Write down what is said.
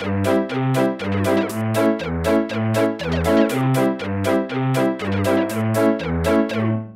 Ella se